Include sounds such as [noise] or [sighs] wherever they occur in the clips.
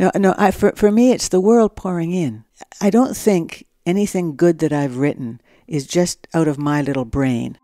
No, no. I, for for me, it's the world pouring in. I don't think anything good that I've written is just out of my little brain.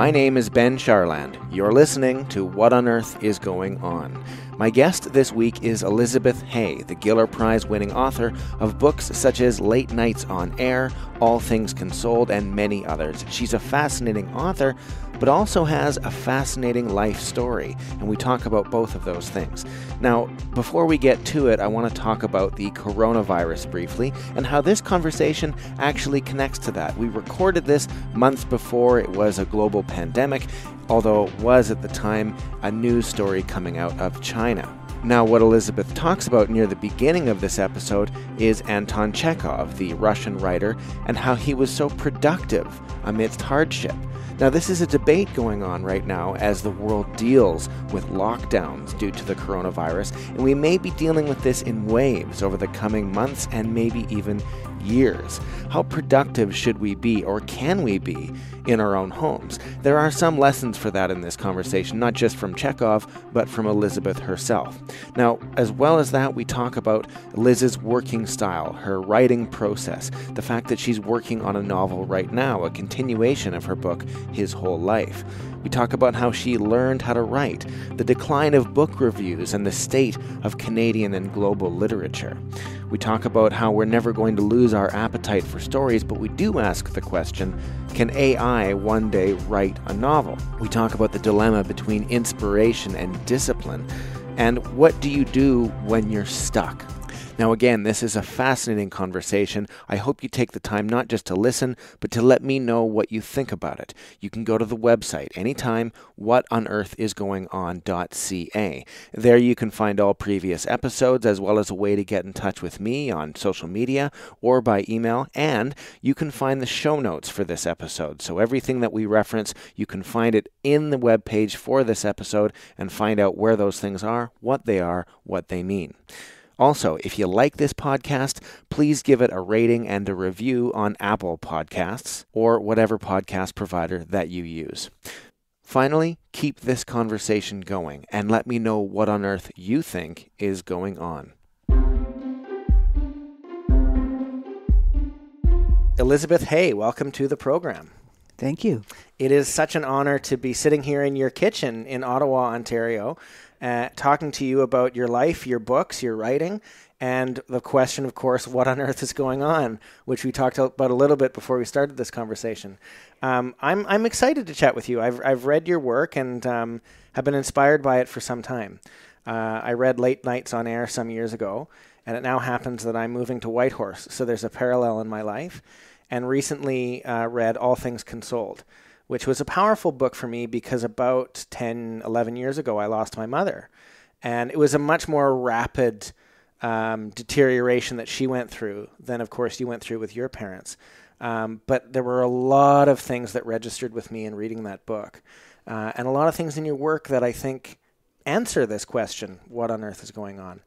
My name is Ben Charland. You're listening to What on Earth is Going On. My guest this week is Elizabeth Hay, the Giller Prize winning author of books such as Late Nights on Air, All Things Consoled, and many others. She's a fascinating author, but also has a fascinating life story, and we talk about both of those things. Now, before we get to it, I want to talk about the coronavirus briefly and how this conversation actually connects to that. We recorded this months before it was a global pandemic, although it was at the time a news story coming out of China. Now, what Elizabeth talks about near the beginning of this episode is Anton Chekhov, the Russian writer, and how he was so productive amidst hardship. Now, this is a debate going on right now as the world deals with lockdowns due to the coronavirus, and we may be dealing with this in waves over the coming months and maybe even years. How productive should we be, or can we be, in our own homes? There are some lessons for that in this conversation, not just from Chekhov, but from Elizabeth herself. Now, as well as that, we talk about Liz's working style, her writing process, the fact that she's working on a novel right now, a continuation of her book, His Whole Life. We talk about how she learned how to write, the decline of book reviews, and the state of Canadian and global literature. We talk about how we're never going to lose our appetite for stories, but we do ask the question can AI one day write a novel? We talk about the dilemma between inspiration and discipline. And what do you do when you're stuck? Now, again, this is a fascinating conversation. I hope you take the time not just to listen, but to let me know what you think about it. You can go to the website anytime, whatonearthisgoingon.ca. There you can find all previous episodes, as well as a way to get in touch with me on social media or by email, and you can find the show notes for this episode. So everything that we reference, you can find it in the web page for this episode and find out where those things are, what they are, what they mean. Also, if you like this podcast, please give it a rating and a review on Apple Podcasts or whatever podcast provider that you use. Finally, keep this conversation going and let me know what on earth you think is going on. Elizabeth Hay, welcome to the program. Thank you. It is such an honor to be sitting here in your kitchen in Ottawa, Ontario, uh, talking to you about your life, your books, your writing, and the question, of course, what on earth is going on, which we talked about a little bit before we started this conversation. Um, I'm I'm excited to chat with you. I've I've read your work and um, have been inspired by it for some time. Uh, I read Late Nights on Air some years ago, and it now happens that I'm moving to Whitehorse, so there's a parallel in my life. And recently uh, read All Things Consoled which was a powerful book for me because about 10, 11 years ago, I lost my mother. And it was a much more rapid um, deterioration that she went through than, of course, you went through with your parents. Um, but there were a lot of things that registered with me in reading that book. Uh, and a lot of things in your work that I think answer this question what on earth is going on?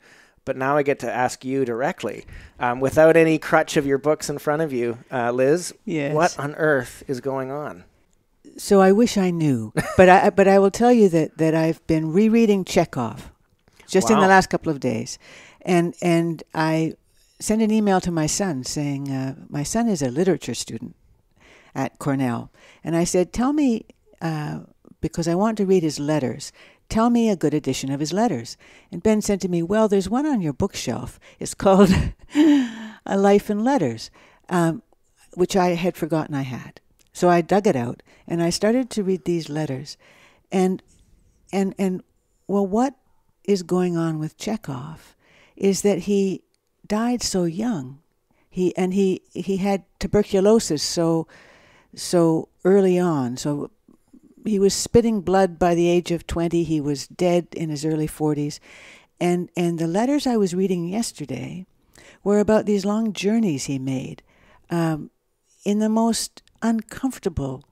But now I get to ask you directly, um, without any crutch of your books in front of you, uh, Liz. Yes. What on earth is going on? So I wish I knew, [laughs] but I but I will tell you that that I've been rereading Chekhov, just in the last couple of days, and and I sent an email to my son saying uh, my son is a literature student at Cornell, and I said, tell me uh, because I want to read his letters. Tell me a good edition of his letters. And Ben said to me, Well, there's one on your bookshelf. It's called [laughs] A Life in Letters, um, which I had forgotten I had. So I dug it out and I started to read these letters. And and and well what is going on with Chekhov is that he died so young. He and he he had tuberculosis so so early on. So he was spitting blood by the age of 20. He was dead in his early 40s. And and the letters I was reading yesterday were about these long journeys he made um, in the most uncomfortable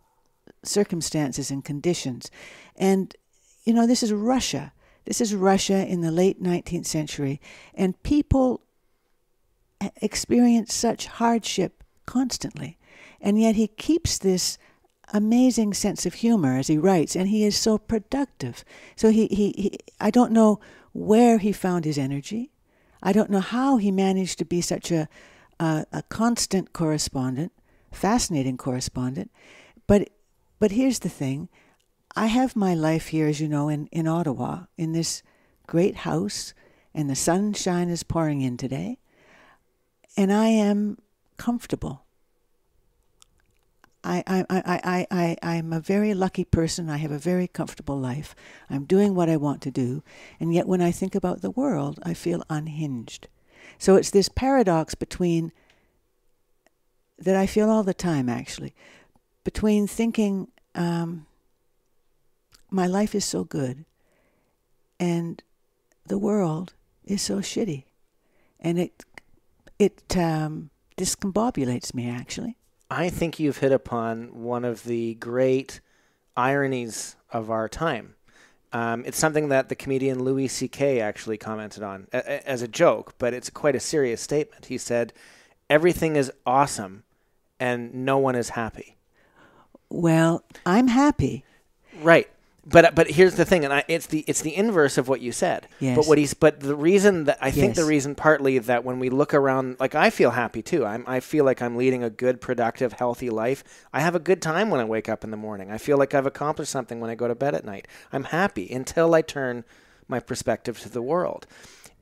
circumstances and conditions. And, you know, this is Russia. This is Russia in the late 19th century. And people experience such hardship constantly. And yet he keeps this amazing sense of humor as he writes, and he is so productive. So he, he, he I don't know where he found his energy. I don't know how he managed to be such a, a, a constant correspondent, fascinating correspondent. But, but here's the thing I have my life here, as you know, in, in Ottawa, in this great house, and the sunshine is pouring in today, and I am comfortable. I, I, I, I, I, I'm a very lucky person. I have a very comfortable life. I'm doing what I want to do. And yet, when I think about the world, I feel unhinged. So it's this paradox between, that I feel all the time actually, between thinking um, my life is so good and the world is so shitty. And it, it um, discombobulates me actually. I think you've hit upon one of the great ironies of our time. Um, it's something that the comedian Louis C.K. actually commented on a- a- as a joke, but it's quite a serious statement. He said, Everything is awesome and no one is happy. Well, I'm happy. Right. But but here's the thing, and I, it's the it's the inverse of what you said. Yes. But what he's but the reason that I think the reason partly that when we look around, like I feel happy too. I'm I feel like I'm leading a good, productive, healthy life. I have a good time when I wake up in the morning. I feel like I've accomplished something when I go to bed at night. I'm happy until I turn my perspective to the world.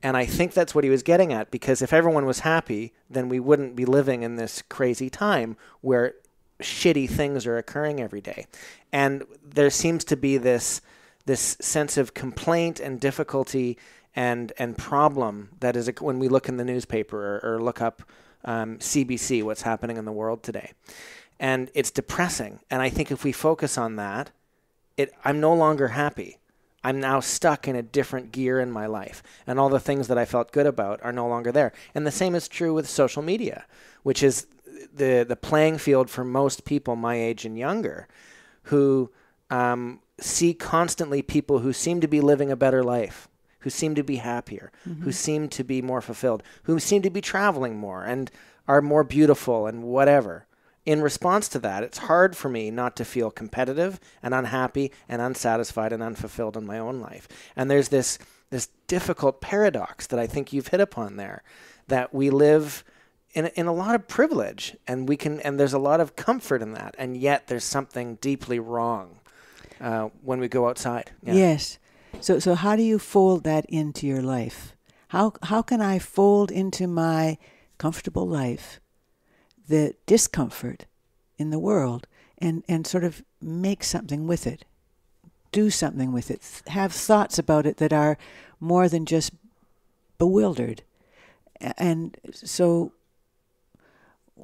And I think that's what he was getting at because if everyone was happy, then we wouldn't be living in this crazy time where shitty things are occurring every day. And there seems to be this this sense of complaint and difficulty and and problem that is when we look in the newspaper or, or look up um, CBC, what's happening in the world today, and it's depressing. And I think if we focus on that, it I'm no longer happy. I'm now stuck in a different gear in my life, and all the things that I felt good about are no longer there. And the same is true with social media, which is the the playing field for most people my age and younger, who um, see constantly people who seem to be living a better life, who seem to be happier, who seem to be more fulfilled, who seem to be traveling more and are more beautiful and whatever. In response to that, it's hard for me not to feel competitive and unhappy and unsatisfied and unfulfilled in my own life. And there's this this difficult paradox that I think you've hit upon there, that we live in in a lot of privilege and we can and there's a lot of comfort in that, and yet there's something deeply wrong uh, when we go outside. Yeah. Yes. So so how do you fold that into your life? How how can I fold into my comfortable life the discomfort in the world and and sort of make something with it? Do something with it. Have thoughts about it that are more than just bewildered. And so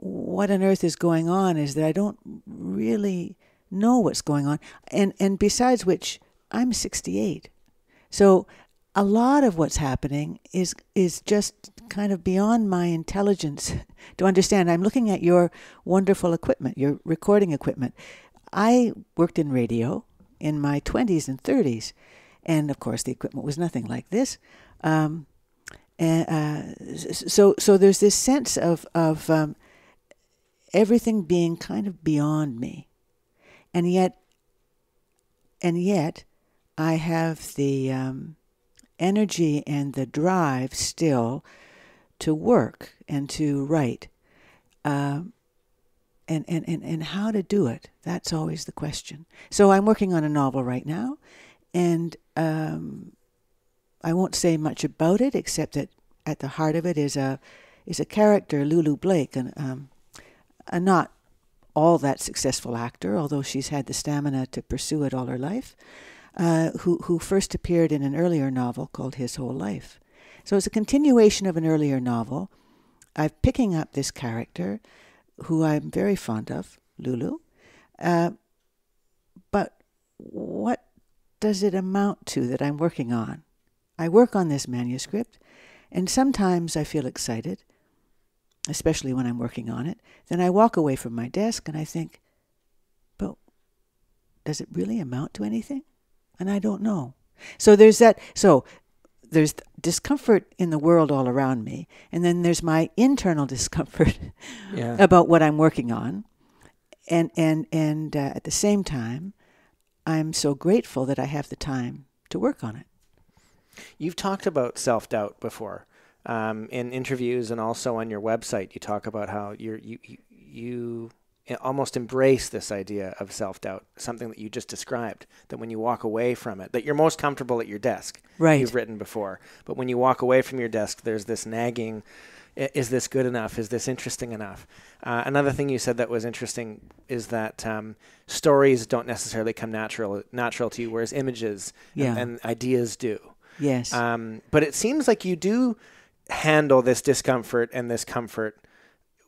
what on earth is going on is that I don't really know what's going on. And and besides which I'm 68. So a lot of what's happening is is just kind of beyond my intelligence [laughs] to understand. I'm looking at your wonderful equipment, your recording equipment. I worked in radio in my 20s and 30s, and of course the equipment was nothing like this. Um, and uh, so so there's this sense of of um, everything being kind of beyond me, and yet and yet I have the um, energy and the drive still to work and to write. Um, and, and, and, and how to do it, that's always the question. So I'm working on a novel right now, and um, I won't say much about it except that at the heart of it is a, is a character, Lulu Blake, and um, a not all that successful actor, although she's had the stamina to pursue it all her life, uh, who, who first appeared in an earlier novel called His Whole Life. So it's a continuation of an earlier novel. I'm picking up this character, who I'm very fond of, Lulu. Uh, but what does it amount to that I'm working on? I work on this manuscript, and sometimes I feel excited, especially when I'm working on it. Then I walk away from my desk and I think, but does it really amount to anything? And I don't know. So there's that. So there's discomfort in the world all around me, and then there's my internal [laughs] discomfort Yeah. about what I'm working on. and and and uh, at the same time, I'm so grateful that I have the time to work on it. You've talked about self doubt before um, in interviews and also on your website. You talk about how you're, you you almost embrace this idea of self doubt, something that you just described. That when you walk away from it, that you're most comfortable at your desk. Right. You've written before, but when you walk away from your desk, there's this nagging. Is this good enough? Is this interesting enough? Uh, another thing you said that was interesting is that um, stories don't necessarily come natural natural to you, whereas images Yeah. and, and ideas do. Yes. Um, but it seems like you do handle this discomfort and this comfort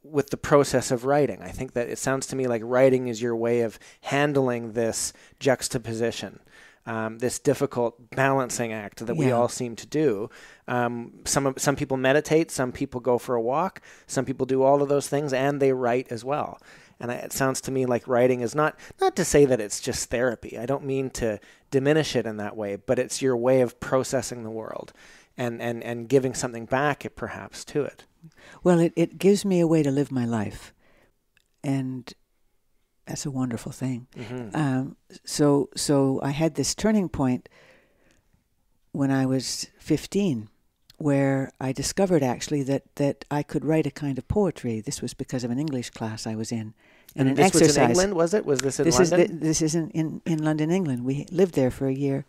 with the process of writing. I think that it sounds to me like writing is your way of handling this juxtaposition, um, this difficult balancing act that we all seem to do. Um, some some people meditate, some people go for a walk, some people do all of those things, and they write as well. And I, it sounds to me like writing is not not to say that it's just therapy. I don't mean to diminish it in that way, but it's your way of processing the world and and and giving something back, perhaps, to it. Well, it, it gives me a way to live my life. And that's a wonderful thing. Mm-hmm. Um, so, so I had this turning point when I was 15 where I discovered actually that, that I could write a kind of poetry. This was because of an English class I was in. And an this exercise. was in England, was it? Was this in this London? is th- this is in, in, in London, England. We lived there for a year,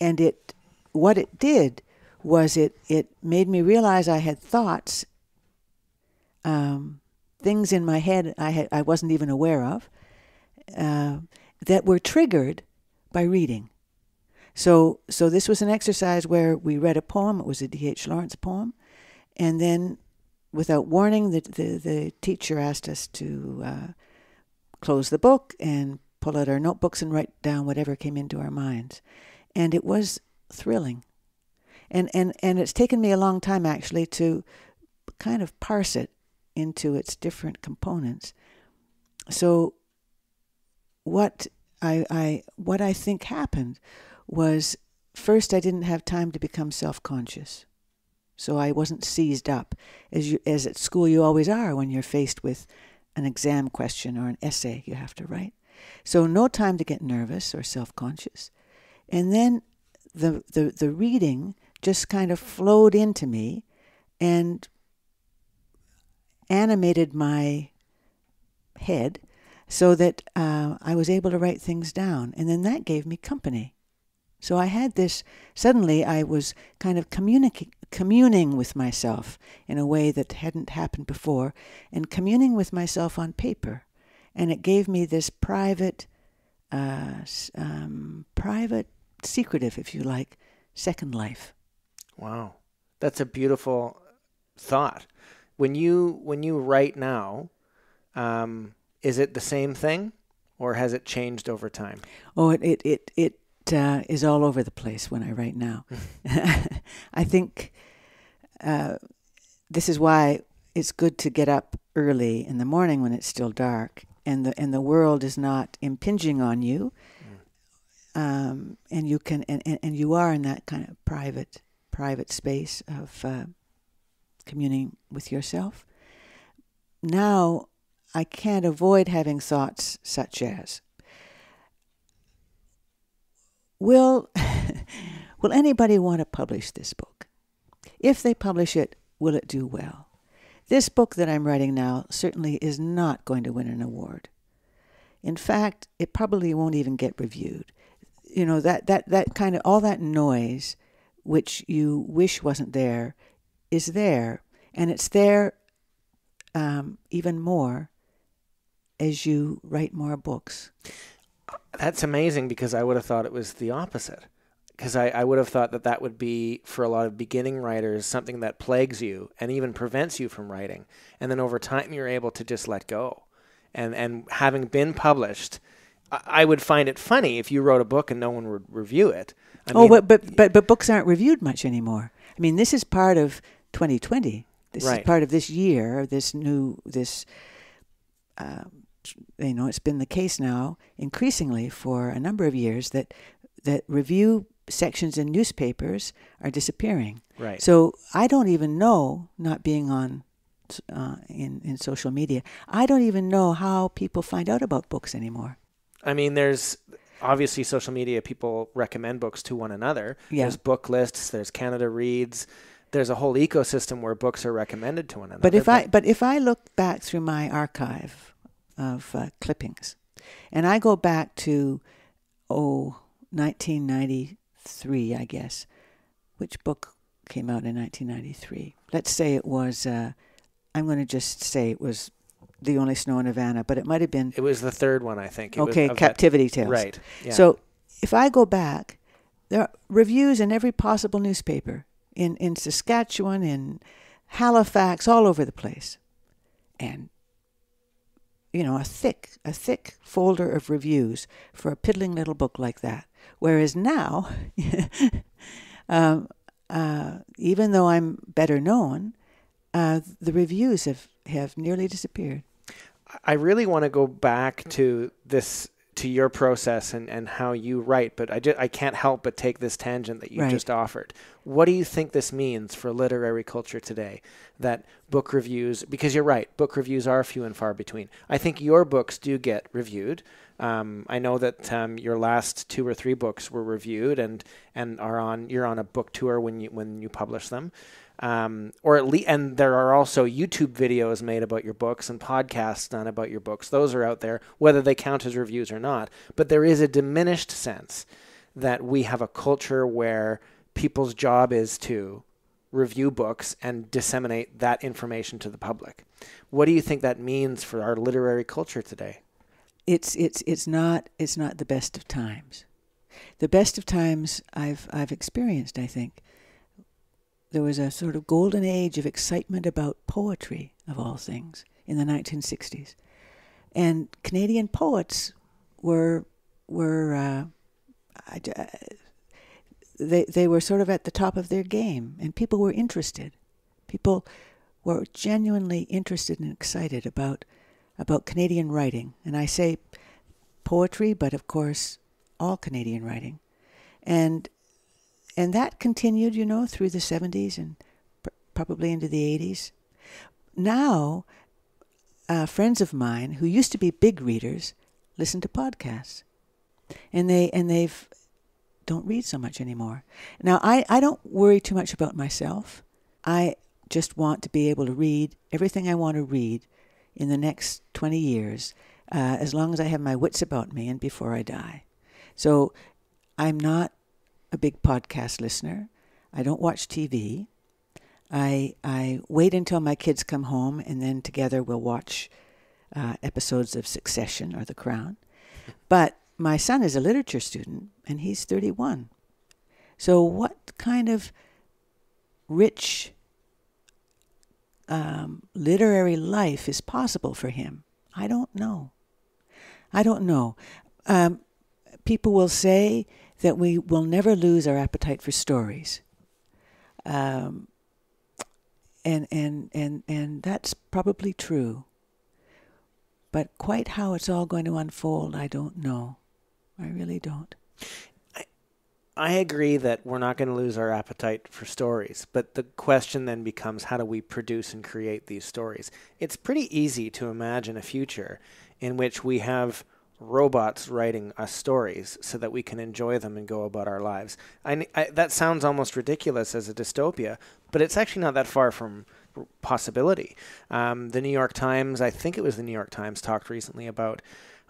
and it what it did was it it made me realize I had thoughts, um, things in my head I had I wasn't even aware of, uh, that were triggered by reading. So so this was an exercise where we read a poem. It was a D. H. Lawrence poem, and then, without warning, the the, the teacher asked us to. Uh, close the book and pull out our notebooks and write down whatever came into our minds. And it was thrilling. And, and, and it's taken me a long time actually to kind of parse it into its different components. So what I, I what I think happened was first I didn't have time to become self-conscious. So I wasn't seized up as you as at school you always are when you're faced with an exam question or an essay you have to write. So no time to get nervous or self-conscious. And then the the, the reading just kind of flowed into me and animated my head so that uh, I was able to write things down. And then that gave me company. So I had this, suddenly I was kind of communicating communing with myself in a way that hadn't happened before, and communing with myself on paper. And it gave me this private, uh, um, private, secretive, if you like, second life. Wow, that's a beautiful thought. When you when you write now, um, is it the same thing, or has it changed over time? Oh, it it it, it uh, is all over the place when I write now. [laughs] [laughs] I think uh, this is why it's good to get up early in the morning when it's still dark and the and the world is not impinging on you, um, and you can and, and, and you are in that kind of private private space of uh, communing with yourself. Now, I can't avoid having thoughts such as will [laughs] will anybody want to publish this book? If they publish it, will it do well? This book that I'm writing now certainly is not going to win an award. In fact, it probably won't even get reviewed. You know, that, that, that kind of all that noise which you wish wasn't there is there, and it's there um, even more as you write more books. That's amazing because I would have thought it was the opposite. Because I, I would have thought that that would be, for a lot of beginning writers, something that plagues you and even prevents you from writing. And then over time, you're able to just let go. And, and having been published, I, I would find it funny if you wrote a book and no one would review it. I oh, mean, but, but but but books aren't reviewed much anymore. I mean, this is part of 2020. This Right. is part of this year. This new this. Uh, you know, it's been the case now increasingly for a number of years that that review sections in newspapers are disappearing. right. So I don't even know, not being on uh, in in social media. I don't even know how people find out about books anymore. I mean, there's obviously social media. People recommend books to one another. Yeah. There's book lists. There's Canada Reads. There's a whole ecosystem where books are recommended to one another. But if I but if I look back through my archive of uh, clippings, and I go back to oh 1993, I guess. Which book came out in 1993? Let's say it was. Uh, I'm going to just say it was the only snow in Havana, but it might have been it was the third one, I think. It was okay. of that- Captivity Tales. right. Yeah. So if I go back, there are reviews in every possible newspaper in, in Saskatchewan, in Halifax, all over the place. And, you know, a thick, a thick folder of reviews for a piddling little book like that. Whereas now, [laughs] um, uh, even though I'm better known, uh, the reviews have, have nearly disappeared. I really want to go back to this to your process and, and how you write, but I just I can't help but take this tangent that you Right. just offered. What do you think this means for literary culture today? That book reviews, because you're right, book reviews are few and far between. I think your books do get reviewed. Um, I know that um, your last two or three books were reviewed and and are on. You're on a book tour when you when you publish them um, or at least, and there are also YouTube videos made about your books and podcasts done about your books. Those are out there, whether they count as reviews or not. But there is a diminished sense that we have a culture where people's job is to review books and disseminate that information to the public. What do you think that means for our literary culture today? it's it's it's not it's not the best of times. The best of times I've I've experienced, I think. There was a sort of golden age of excitement about poetry of all things in the 1960s, and Canadian poets were were uh, I, I- they they were sort of at the top of their game, and people were interested. People were genuinely interested and excited about about Canadian writing, and I say poetry, but of course all Canadian writing, and and that continued, you know, through the seventies and pr- probably into the eighties. Now, uh, friends of mine who used to be big readers listen to podcasts, and they and they've don't read so much anymore. Now, I, I don't worry too much about myself. I just want to be able to read everything I want to read in the next 20 years, uh, as long as I have my wits about me and before I die. So I'm not a big podcast listener. I don't watch TV. I, I wait until my kids come home and then together we'll watch uh, episodes of Succession or The Crown. But my son is a literature student and he's 31. So, what kind of rich um, literary life is possible for him? I don't know. I don't know. Um, people will say that we will never lose our appetite for stories. Um, and, and, and, and that's probably true. But quite how it's all going to unfold, I don't know. I really don't. I agree that we're not going to lose our appetite for stories, but the question then becomes how do we produce and create these stories? It's pretty easy to imagine a future in which we have robots writing us stories so that we can enjoy them and go about our lives. I, I, that sounds almost ridiculous as a dystopia, but it's actually not that far from possibility. Um, the New York Times, I think it was the New York Times, talked recently about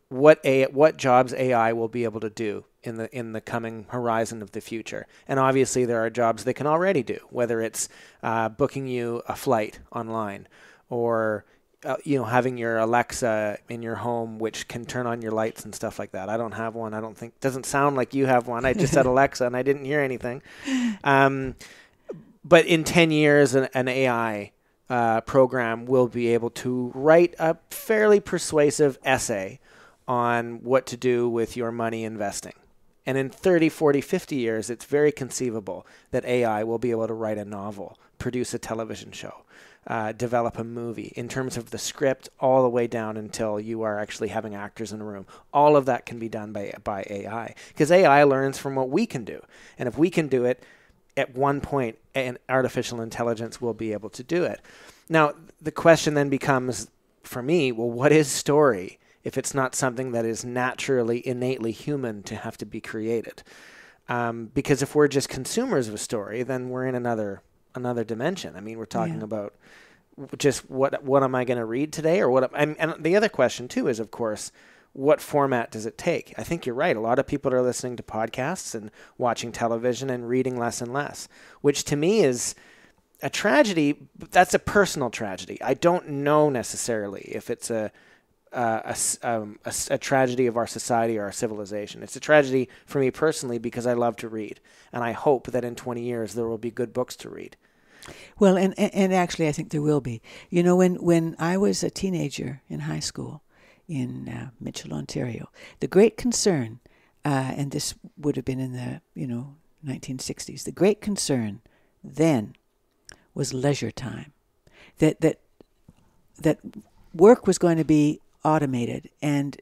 what a what jobs AI will be able to do in the in the coming horizon of the future. And obviously, there are jobs they can already do, whether it's uh, booking you a flight online, or uh, you know having your Alexa in your home, which can turn on your lights and stuff like that. I don't have one. I don't think doesn't sound like you have one. I just said [laughs] Alexa and I didn't hear anything. Um, but in 10 years, an, an AI uh, program will be able to write a fairly persuasive essay on what to do with your money investing. And in 30, 40, 50 years, it's very conceivable that AI will be able to write a novel, produce a television show, uh, develop a movie in terms of the script all the way down until you are actually having actors in a room. All of that can be done by, by AI because AI learns from what we can do. And if we can do it, at one point an artificial intelligence will be able to do it. Now, the question then becomes for me, well, what is story if it's not something that is naturally, innately human to have to be created? Um, because if we're just consumers of a story, then we're in another another dimension. I mean, we're talking Yeah. about just what what am I going to read today, or what? am- And, and the other question too is, of course, what format does it take? I think you're right. A lot of people are listening to podcasts and watching television and reading less and less, which to me is a tragedy. but That's a personal tragedy. I don't know necessarily if it's a uh, a, um, a a tragedy of our society or our civilization. It's a tragedy for me personally because I love to read, and I hope that in 20 years there will be good books to read. Well, and, and actually, I think there will be. You know, when when I was a teenager in high school in uh, Mitchell, Ontario, the great concern, uh, and this would have been in the you know 1960s. The great concern then was leisure time. That that that work was going to be automated, and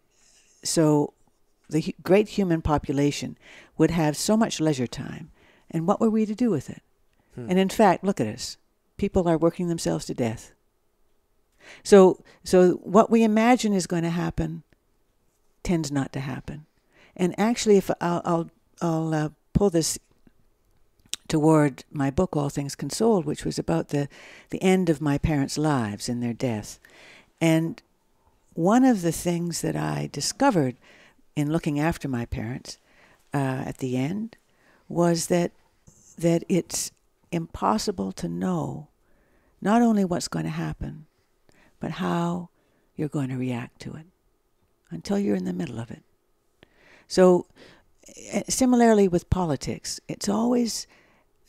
so the great human population would have so much leisure time. And what were we to do with it? And in fact, look at us. People are working themselves to death. So, so what we imagine is going to happen tends not to happen. And actually, if I'll, I'll, I'll uh, pull this toward my book, All Things Consoled, which was about the, the end of my parents' lives and their death. And one of the things that I discovered in looking after my parents uh, at the end was that that it's impossible to know not only what's going to happen, but how you're going to react to it until you're in the middle of it. So, eh, similarly with politics, it's always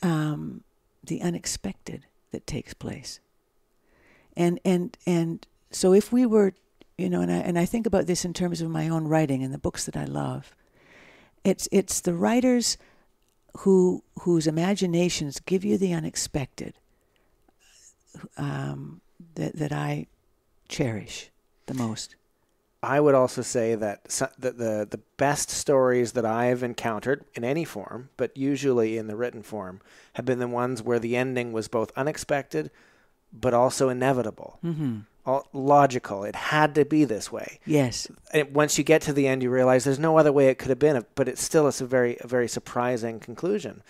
um, the unexpected that takes place. And and and so if we were, you know, and I and I think about this in terms of my own writing and the books that I love. It's it's the writers who whose imaginations give you the unexpected um, that that I cherish the most. I would also say that so- that the the best stories that I've encountered in any form, but usually in the written form, have been the ones where the ending was both unexpected, but also inevitable, Mm-hmm. Logical. It had to be this way. Yes, And once you get to the end, you realize there's no other way it could have been, but it's still is a very a very surprising conclusion.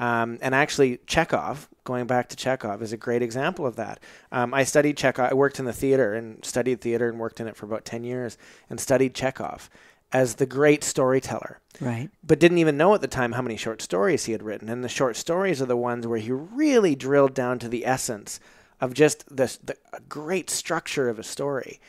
Um, and actually, Chekhov, going back to Chekhov, is a great example of that. Um, I studied Chekhov. I worked in the theater and studied theater and worked in it for about 10 years and studied Chekhov as the great storyteller, right. but didn't even know at the time how many short stories he had written. And the short stories are the ones where he really drilled down to the essence of just the, the a great structure of a story.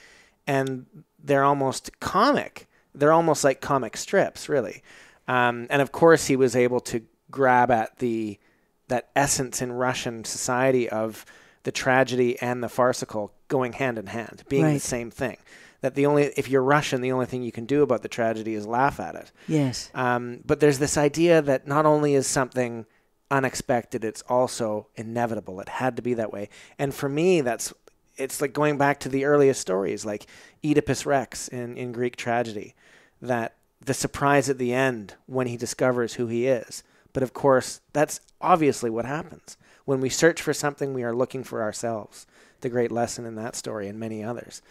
And they're almost comic. They're almost like comic strips, really. Um, and of course, he was able to grab at the that essence in Russian society of the tragedy and the farcical going hand in hand, being the same thing. That the only if you're Russian, the only thing you can do about the tragedy is laugh at it. Yes, Um, but there's this idea that not only is something unexpected, it's also inevitable. It had to be that way. And for me, that's it's like going back to the earliest stories, like Oedipus Rex in, in Greek tragedy, that the surprise at the end when he discovers who he is. But of course, that's obviously what happens. When we search for something, we are looking for ourselves. The great lesson in that story and many others.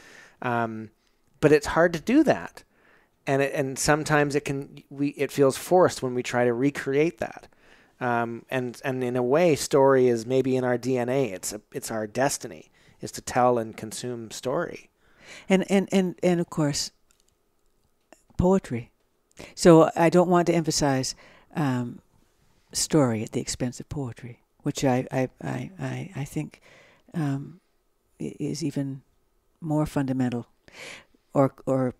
Um, but it's hard to do that and it, and sometimes it can we it feels forced when we try to recreate that. Um, and and in a way, story is maybe in our DNA. It's a, it's our destiny is to tell and consume story. and and and and of course, poetry. So I don't want to emphasize um, story at the expense of poetry, which I I I I, I think um, is even more fundamental, or or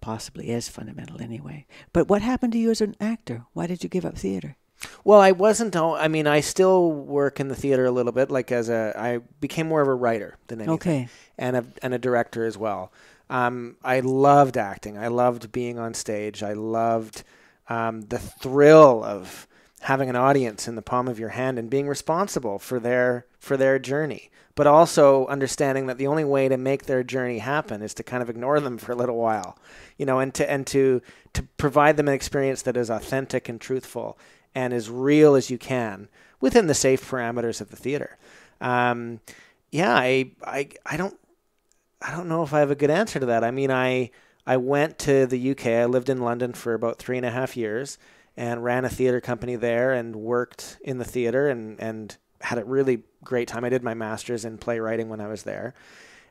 possibly as fundamental anyway. But what happened to you as an actor? Why did you give up theater? Well, I wasn't. I mean, I still work in the theater a little bit. Like as a, I became more of a writer than anything. Okay. and a and a director as well. Um, I loved acting. I loved being on stage. I loved um, the thrill of having an audience in the palm of your hand and being responsible for their for their journey. But also understanding that the only way to make their journey happen is to kind of ignore them for a little while, you know, and to and to to provide them an experience that is authentic and truthful, and as real as you can within the safe parameters of the theater. Um, yeah, I, I, I don't, I don't know if I have a good answer to that. I mean, I, I went to the UK. I lived in London for about three and a half years and ran a theater company there and worked in the theater and, and had a really great time. I did my master's in playwriting when I was there.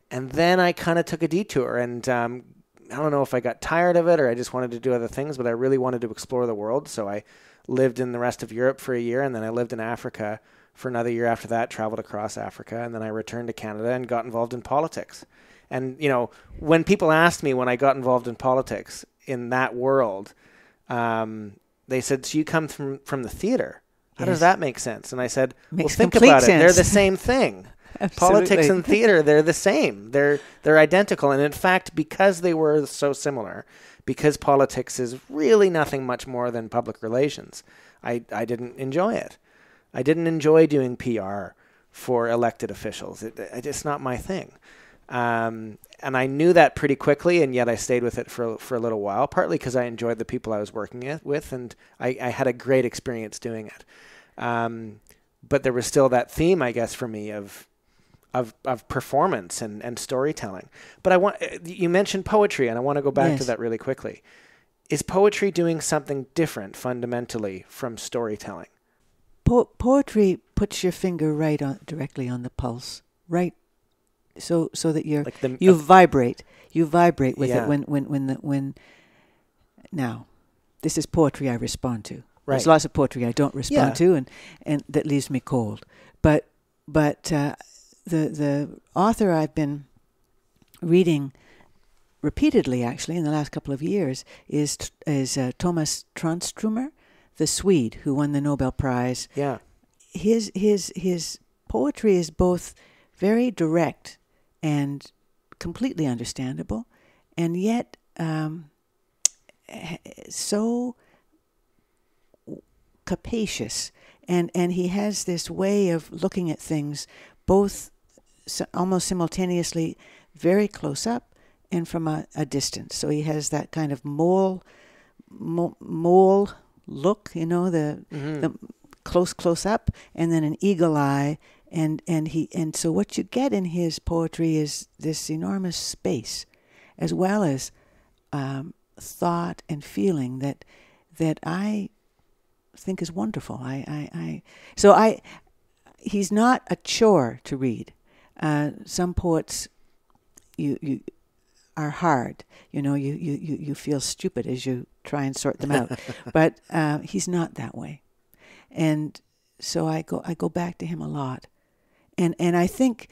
And then I kind of took a detour and um, I don't know if I got tired of it or I just wanted to do other things, but I really wanted to explore the world. So I lived in the rest of Europe for a year and then I lived in Africa for another year after that, traveled across Africa, and then I returned to Canada and got involved in politics. And, you know, when people asked me when I got involved in politics in that world, um, they said, So you come from, from the theater? How yes. does that make sense? And I said, Makes Well, think about sense. it. They're the same thing. [laughs] Politics and theater, they're the same. They're they're identical. And in fact, because they were so similar, because politics is really nothing much more than public relations, I, I didn't enjoy it. I didn't enjoy doing PR for elected officials. It, it, it's not my thing. Um, and I knew that pretty quickly, and yet I stayed with it for for a little while. Partly because I enjoyed the people I was working it, with, and I, I had a great experience doing it. Um, but there was still that theme, I guess, for me of of of performance and, and storytelling. But I want you mentioned poetry, and I want to go back yes. to that really quickly. Is poetry doing something different fundamentally from storytelling? Po- poetry puts your finger right on directly on the pulse, right, so so that you're like the, you uh, vibrate, you vibrate with yeah. it when when when the when. Now, this is poetry I respond to. Right. There's lots of poetry I don't respond yeah. to, and and that leaves me cold. But but uh, the the author I've been reading repeatedly, actually, in the last couple of years, is is uh, Thomas Tranströmer, the Swede who won the Nobel Prize. Yeah. His his his poetry is both very direct and completely understandable, and yet um, so capacious. And and he has this way of looking at things, both almost simultaneously, very close up and from a, a distance. So he has that kind of mole, mole, mole look, you know, the mm-hmm. the close close up, and then an eagle eye, and and he and so what you get in his poetry is this enormous space, as well as um, thought and feeling that that I think is wonderful. I, I, I so I he's not a chore to read. Uh, some poets you you are hard. You know, you, you, you, you feel stupid as you try and sort them out. [laughs] but uh, he's not that way. And so I go I go back to him a lot. And and I think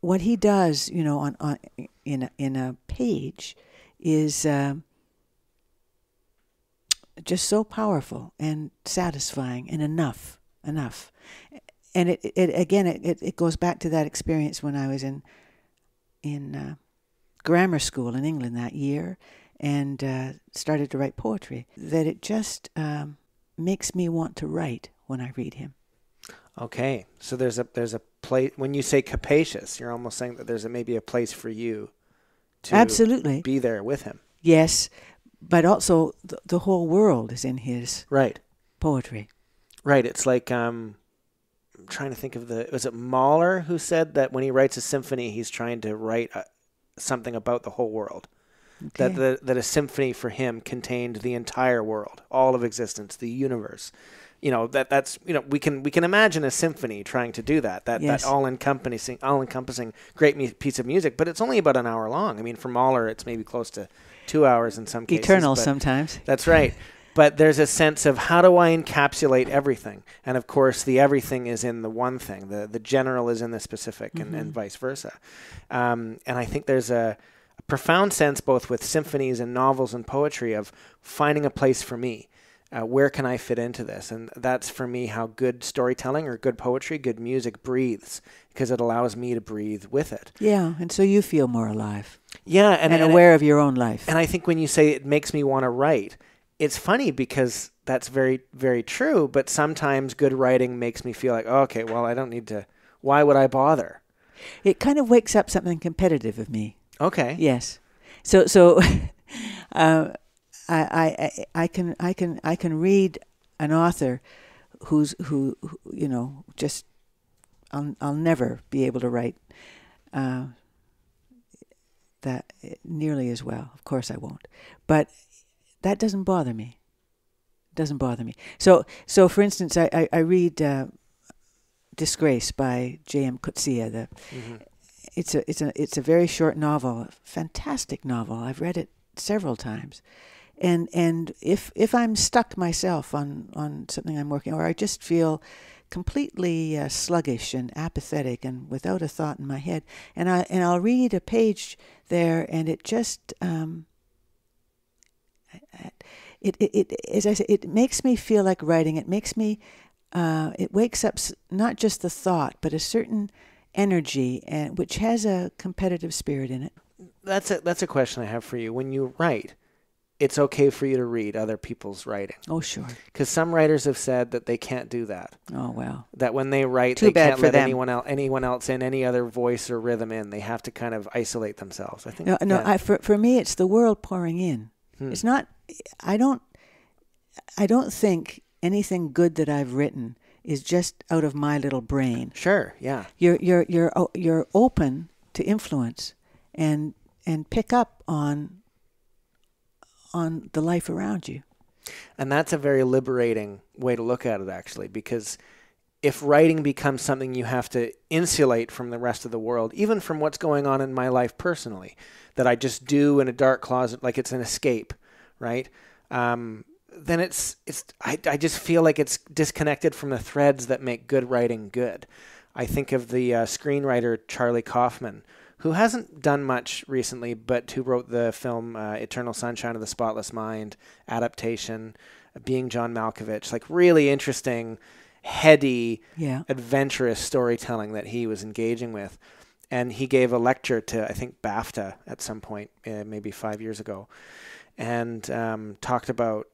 what he does, you know, on, on in a, in a page is uh, just so powerful and satisfying and enough enough. And it, it again it, it goes back to that experience when I was in in uh, grammar school in England that year and uh, started to write poetry, that it just um, makes me want to write when I read him. Okay, so there's a there's a place when you say capacious, you're almost saying that there's a, maybe a place for you to absolutely be there with him. Yes, but also the, the whole world is in his right poetry. Right. It's like um, I'm trying to think of the was it Mahler who said that when he writes a symphony, he's trying to write a, something about the whole world. Okay. That, that that a symphony for him contained the entire world, all of existence, the universe. You know that that's you know we can we can imagine a symphony trying to do that that yes. that all encompassing all encompassing great mu- piece of music, but it's only about an hour long. I mean, for Mahler, it's maybe close to two hours in some cases. Eternal sometimes. That's right. [laughs] but there's a sense of how do I encapsulate everything? And of course, the everything is in the one thing. The the general is in the specific, mm-hmm. and, and, mm-hmm. vice versa. Um, and I think there's a, a, profound sense, both with symphonies and novels and poetry, of finding a place for me. Uh, where can I fit into this? And that's for me how good storytelling or good poetry, good music breathes because it allows me to breathe with it. Yeah, and so you feel more alive. Yeah, and, and, and aware of your own life. And I think when you say it makes me want to write, it's funny because that's very very true but sometimes good writing makes me feel like oh, okay well i don't need to why would i bother? It kind of wakes up something competitive of me. Okay. Yes. So so [laughs] uh, I, I i can i can i can read an author who's who, who you know just I'll I'll never be able to write uh, that nearly as well. Of course I won't, but that doesn't bother me. Doesn't bother me. So so for instance, I I, I read uh, Disgrace by J.M. Coetzee. The Mm-hmm. it's a it's a it's a very short novel, a fantastic novel. I've read it several times, and and if if I'm stuck myself on on something I'm working, or I just feel completely uh, sluggish and apathetic and without a thought in my head, and I and I'll read a page there, and it just um, it, it, it as I say, it makes me feel like writing. It makes me uh, it wakes up not just the thought, but a certain energy, and which has a competitive spirit in it. That's a that's a question I have for you. When you write, it's okay for you to read other people's writing Oh, sure. because some writers have said that they can't do that. Oh, well. That when they write, Too they bad can't for let them. anyone else anyone else in any other voice or rhythm in. They have to kind of isolate themselves. I think. No, no. I, for for me, it's the world pouring in. Hmm. It's not. I don't. I don't think anything good that I've written is just out of my little brain. Sure. Yeah. You're you're you're you're open to influence and and pick up on on the life around you. And that's a very liberating way to look at it, actually, because if writing becomes something you have to insulate from the rest of the world, even from what's going on in my life personally, that I just do in a dark closet, like it's an escape, right? Um, then it's it's I, I just feel like it's disconnected from the threads that make good writing good. I think of the uh, screenwriter Charlie Kaufman, who hasn't done much recently, but who wrote the film uh, Eternal Sunshine of the Spotless Mind adaptation, uh, being John Malkovich, like really interesting, heady, Yeah. adventurous storytelling that he was engaging with. And he gave a lecture to, I think, BAFTA at some point, uh, maybe five years ago, and um, talked about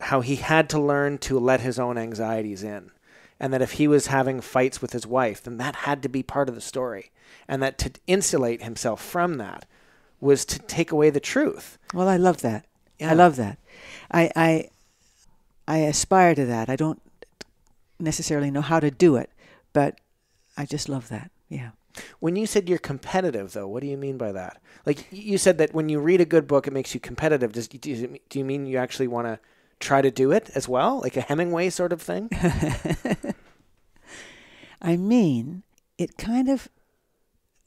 how he had to learn to let his own anxieties in. And that if he was having fights with his wife, then that had to be part of the story. And that to insulate himself from that was to take away the truth. Well, I love that. Yeah. I love that. I, I I aspire to that. I don't necessarily know how to do it, but I just love that. Yeah. When you said you're competitive, though, what do you mean by that? Like you said that when you read a good book, it makes you competitive. Does do you, do you mean you actually want to try to do it as well, like a Hemingway sort of thing? [laughs] I mean, it kind of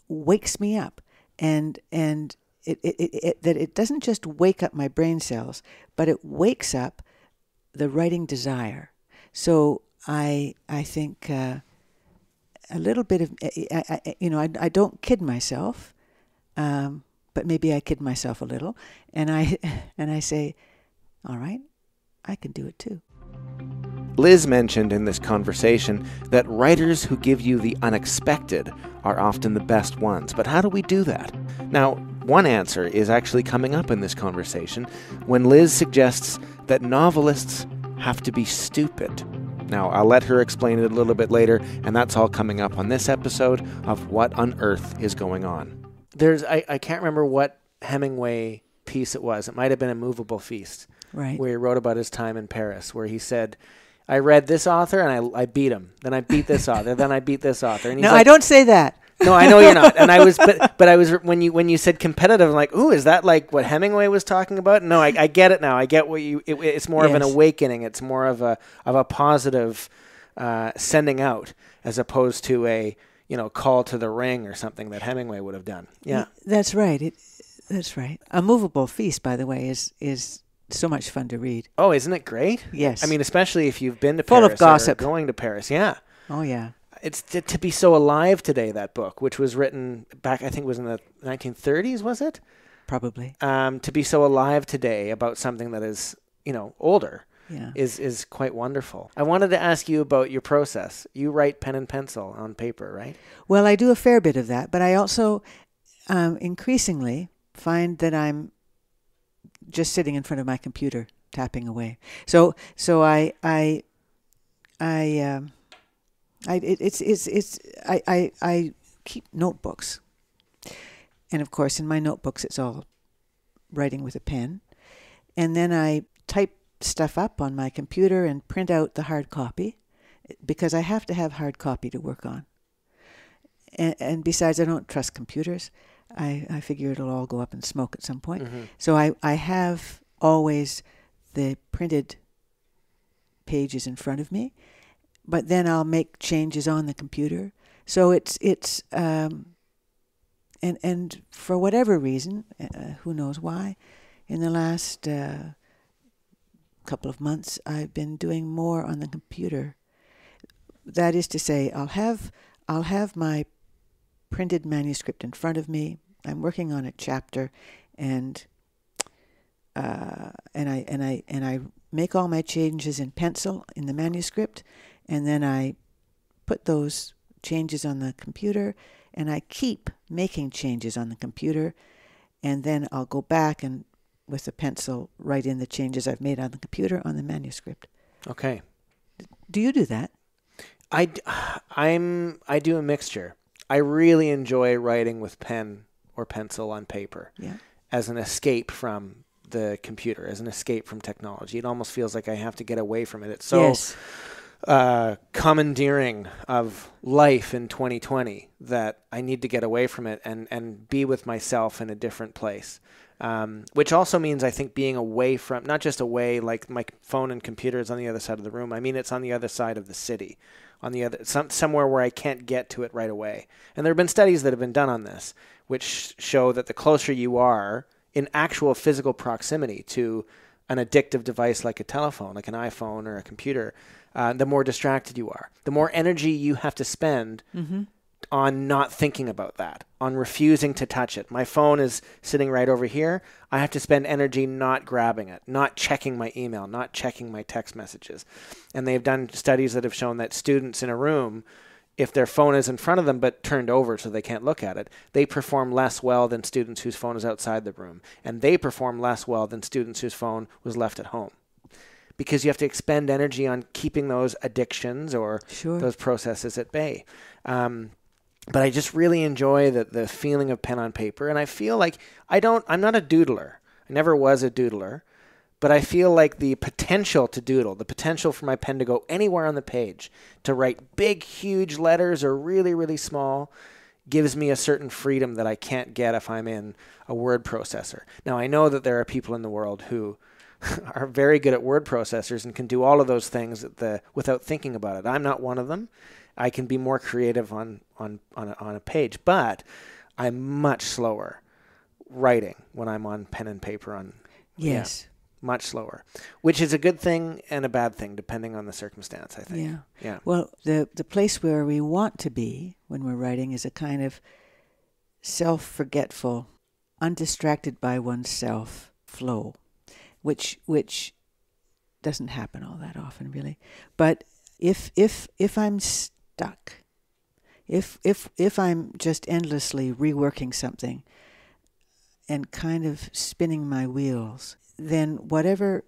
wakes me up, and and it, it, it, it that it doesn't just wake up my brain cells, but it wakes up the writing desire. So I I think uh, a little bit of I, I, I- you know I, I don't kid myself, um, but maybe I kid myself a little, and I [laughs] and I say, all right, I can do it too. Liz mentioned in this conversation that writers who give you the unexpected are often the best ones. But how do we do that? Now, one answer is actually coming up in this conversation when Liz suggests that novelists have to be stupid. Now, I'll let her explain it a little bit later, and that's all coming up on this episode of What on Earth is Going On. There's, I, I can't remember what Hemingway piece it was. It might have been a movable feast Right. where he wrote about his time in Paris, where he said, I read this author and I, I beat him. Then I beat this [laughs] author. Then I beat this author. And he's No, like, I don't say that. No, I know you're not. And I was, [laughs] but, but I was when you when you said competitive, I'm like, ooh, is that like what Hemingway was talking about? No, I, I get it now. I get what you. It, it's more of an awakening. It's more of a of a positive uh, sending out as opposed to a you know call to the ring or something that Hemingway would have done. Yeah. That's right. It, that's right. A movable feast, by the way, is is so much fun to read. Oh, isn't it great? Yes. I mean, especially if you've been to Full of Paris or gossip. going to Paris. Yeah. Oh yeah. It's to, to be so alive today. That book, which was written back, I think, it was in the 1930s. Was it? Probably. Um, to be so alive today about something that is, you know, older Yeah. is is quite wonderful. I wanted to ask you about your process. You write pen and pencil on paper, right? Well, I do a fair bit of that, but I also um, increasingly find that I'm just sitting in front of my computer tapping away. So so I I I um, I it, it's it's it's I, I I keep notebooks, and of course in my notebooks it's all writing with a pen, and then I type stuff up on my computer and print out the hard copy because I have to have hard copy to work on. And, and besides, I don't trust computers. I, I figure it'll all go up in smoke at some point. Mm-hmm. So I, I have always the printed pages in front of me, but then I'll make changes on the computer. So it's it's um, and and for whatever reason, uh, who knows why, in the last uh, couple of months, I've been doing more on the computer. That is to say, I'll have I'll have my printed manuscript in front of me. I'm working on a chapter, and uh, and I and I and I make all my changes in pencil in the manuscript, and then I put those changes on the computer, and I keep making changes on the computer, and then I'll go back and with a pencil write in the changes I've made on the computer on the manuscript. Okay. Do you do that? I, [sighs] I'm I do a mixture. I really enjoy writing with pen or pencil on paper Yeah. as an escape from the computer, as an escape from technology. It almost feels like I have to get away from it. It's so yes. Uh, commandeering of life in 2020 that I need to get away from it and, and be with myself in a different place. Um, which also means I think being away from, not just away like my phone and computer is on the other side of the room. I mean, it's on the other side of the city, on the other, some, somewhere where I can't get to it right away. And there have been studies that have been done on this, which show that the closer you are in actual physical proximity to an addictive device like a telephone, like an iPhone or a computer, uh, the more distracted you are. The more energy you have to spend on not thinking about that, on refusing to touch it. My phone is sitting right over here. I have to spend energy not grabbing it, not checking my email, not checking my text messages. And they've done studies that have shown that students in a room, if their phone is in front of them but turned over so they can't look at it, they perform less well than students whose phone is outside the room. And they perform less well than students whose phone was left at home. Because you have to expend energy on keeping those addictions or Sure. those processes at bay. Um, but I just really enjoy the the feeling of pen on paper, and I feel like I don't. I'm not a doodler. I never was a doodler, but I feel like the potential to doodle, the potential for my pen to go anywhere on the page, to write big, huge letters or really, really small, gives me a certain freedom that I can't get if I'm in a word processor. Now I know that there are people in the world who [laughs] are very good at word processors and can do all of those things at the, without thinking about it. I'm not one of them. I can be more creative on on on a, on a page, but I'm much slower writing when I'm on pen and paper on yeah, Yes. much slower, which is a good thing and a bad thing depending on the circumstance. I think. Yeah. Yeah. Well, the the place where we want to be when we're writing is a kind of self-forgetful, undistracted by oneself flow, which which doesn't happen all that often, really. But if if if I'm stuck, if if if I'm just endlessly reworking something and kind of spinning my wheels, then whatever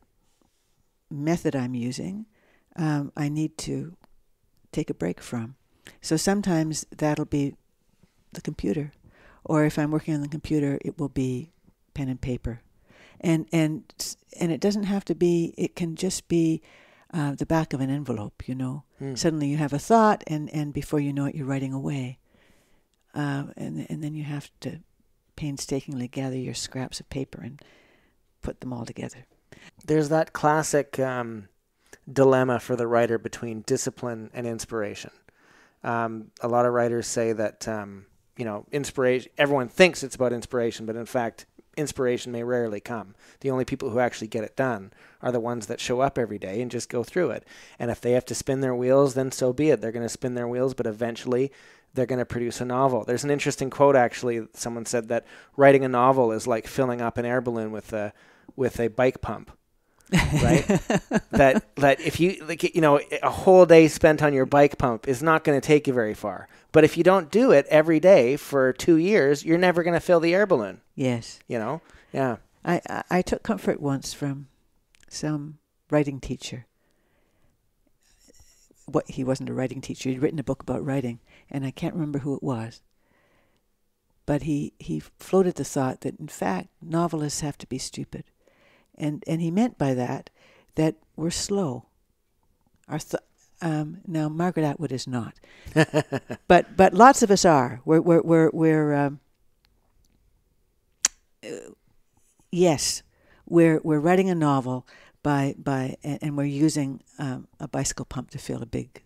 method I'm using, um, I need to take a break from. So sometimes that'll be the computer, or if I'm working on the computer, it will be pen and paper, and and and it doesn't have to be. It can just be uh, the back of an envelope. You know, Hmm. suddenly you have a thought, and and before you know it, you're writing away, uh, and and then you have to painstakingly gather your scraps of paper and put them all together. There's that classic um, dilemma for the writer between discipline and inspiration. Um, a lot of writers say that um, you know inspiration. Everyone thinks it's about inspiration, but in fact, inspiration may rarely come. The only people who actually get it done are the ones that show up every day and just go through it. And if they have to spin their wheels, then so be it. They're going to spin their wheels, but eventually they're going to produce a novel. There's an interesting quote actually. Someone said that writing a novel is like filling up an air balloon with a with a bike pump. Right? [laughs] that that if you like you know a whole day spent on your bike pump is not going to take you very far. But if you don't do it every day for 2 years, you're never going to fill the air balloon, Yes. you know? Yeah. I, I, I took comfort once from some writing teacher. What he wasn't a writing teacher. He'd written a book about writing, and I can't remember who it was. But he, he floated the thought that in fact novelists have to be stupid. And and he meant by that that we're slow. Our th- um, now Margaret Atwood is not, [laughs] but but lots of us are. We're we're we're, we're um, uh, yes, we're we're writing a novel by by and, and we're using um, a bicycle pump to fill a big,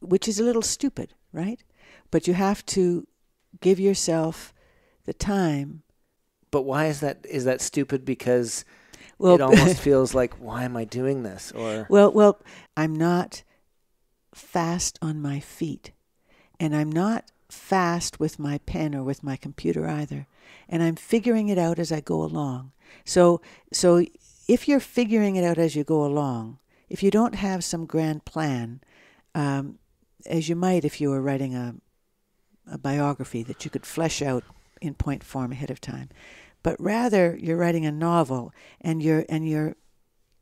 which is a little stupid, right? But you have to give yourself the time. But why is that? Is that stupid? Because well, it [laughs] almost feels like, why am I doing this? Or well, well, I'm not fast on my feet, and I'm not fast with my pen or with my computer either, and I'm figuring it out as I go along. So, so if you're figuring it out as you go along, if you don't have some grand plan, um, as you might if you were writing a a biography that you could flesh out in point form ahead of time, but rather you're writing a novel and you're and you're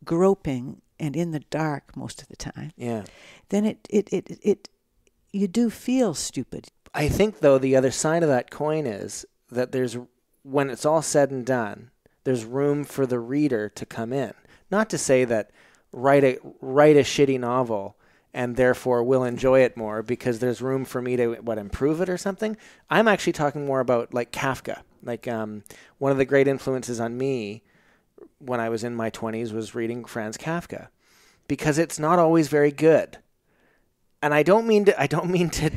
groping and in the dark most of the time. Yeah. Then it it it, it you do feel stupid. I think though the other side of that coin is that there's when it's all said and done, there's room for the reader to come in. Not to say that write a write a shitty novel and therefore will enjoy it more because there's room for me to what improve it or something. I'm actually talking more about like Kafka. Like um, one of the great influences on me when I was in my 20s was reading Franz Kafka because it's not always very good. And I don't mean to I don't mean to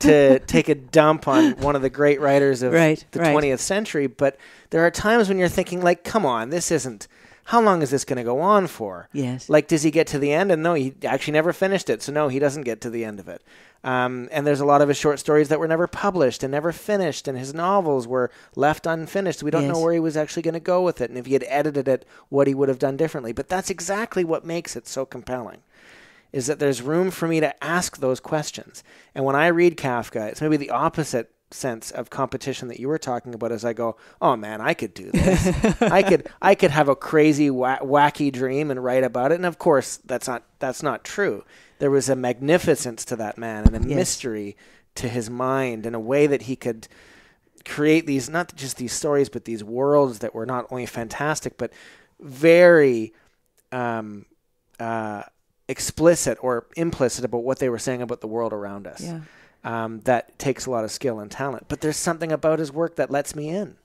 to [laughs] take a dump on one of the great writers of right, the right. 20th century, but there are times when you're thinking like come on, this isn't how long is this going to go on for? Yes. Like, does he get to the end? And no, he actually never finished it. So, no, he doesn't get to the end of it. Um, and there's a lot of his short stories that were never published and never finished, and his novels were left unfinished. We don't yes. know where he was actually going to go with it, and if he had edited it, what he would have done differently. But that's exactly what makes it so compelling. Is that there's room for me to ask those questions. And when I read Kafka, it's maybe the opposite sense of competition that you were talking about as I go, oh man, I could do [laughs] this. I could I could have a crazy wacky dream and write about it. And of course, that's not that's not true. There was a magnificence to that man and a yes. mystery to his mind in a way that he could create these not just these stories but these worlds that were not only fantastic but very um, uh, explicit or implicit about what they were saying about the world around us. Yeah um, that takes a lot of skill and talent. But there's something about his work that lets me in.